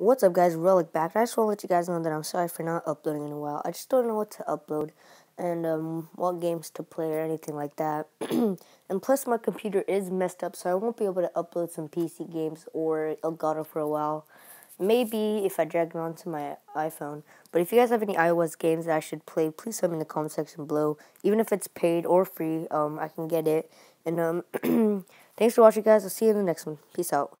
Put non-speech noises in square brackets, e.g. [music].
What's up guys, Relic back. I just want to let you guys know that I'm sorry for not uploading in a while. I just don't know what to upload and um, what games to play or anything like that. [clears throat] and plus my computer is messed up so I won't be able to upload some PC games or Elgato for a while. Maybe if I drag it onto my iPhone. But if you guys have any iOS games that I should play, please tell me in the comment section below. Even if it's paid or free, um, I can get it. And um, [clears throat] thanks for watching guys. I'll see you in the next one. Peace out.